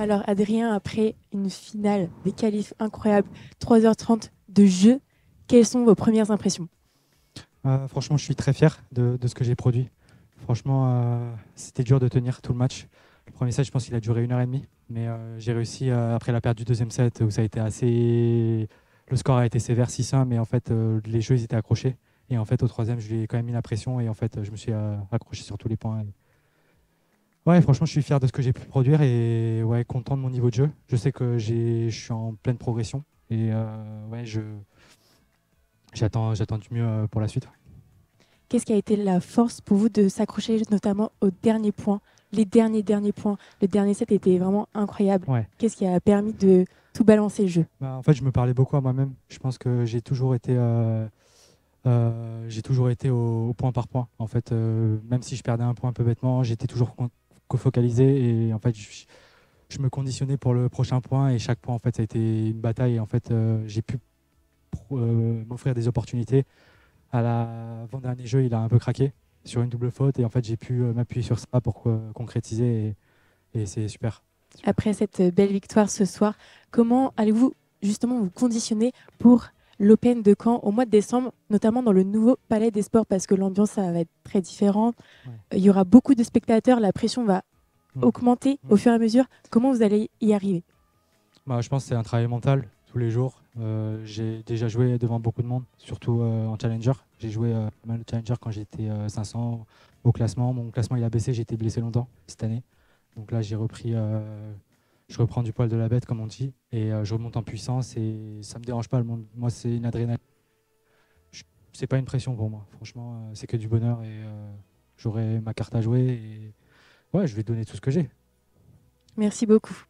Alors Adrien, après une finale des qualifs incroyables, 3h30 de jeu, quelles sont vos premières impressions? Euh, Franchement, je suis très fier de, ce que j'ai produit. Franchement, euh, c'était dur de tenir tout le match. Le premier set, je pense qu'il a duré une heure et demie, mais euh, j'ai réussi après la perte du deuxième set où ça a été assez. Le score a été sévère 6-1, mais en fait, les jeux ils étaient accrochés. Et en fait, au troisième, je lui ai quand même mis la pression et en fait, je me suis accroché sur tous les points. Ouais, franchement, je suis fier de ce que j'ai pu produire et ouais, content de mon niveau de jeu. Je sais que je suis en pleine progression et euh, ouais, je j'attends j'attends du mieux euh, pour la suite. Qu'est-ce qui a été la force pour vous de s'accrocher notamment au dernier point, les derniers derniers points? Le dernier set était vraiment incroyable. Qu'est-ce qui a permis de tout balancer le jeu? Bah, En fait, je me parlais beaucoup à moi-même. Je pense que j'ai toujours été euh, j'ai toujours été au, point par point. En fait, même si je perdais un point un peu bêtement, j'étais toujours focalisé et en fait je, me conditionnais pour le prochain point et chaque point en fait ça a été une bataille et en fait euh, j'ai pu euh, m'offrir des opportunités. À l'avant-dernier jeu, il a un peu craqué sur une double faute et en fait j'ai pu euh, m'appuyer sur ça pour concrétiser et, c'est super. Après cette belle victoire ce soir, comment allez-vous justement vous conditionner pour l'Open de Caen au mois de décembre, notamment dans le nouveau Palais des Sports, parce que l'ambiance va être très différente. Il y aura beaucoup de spectateurs, la pression va augmenter au fur et à mesure. Comment vous allez y arriver? Bah, Je pense que c'est un travail mental tous les jours. Euh, j'ai déjà joué devant beaucoup de monde, surtout euh, en challenger. J'ai joué euh, mal de challenger quand j'étais 500 au classement. Mon classement il a baissé, j'ai été blessé longtemps cette année. Donc là j'ai repris je reprends du poil de la bête, comme on dit, et euh, je remonte en puissance et ça me dérange pas. Le monde. Moi, c'est une adrénaline. C'est pas une pression pour moi. Franchement, euh, c'est que du bonheur et euh, j'aurai ma carte à jouer et ouais, je vais donner tout ce que j'ai. Merci beaucoup.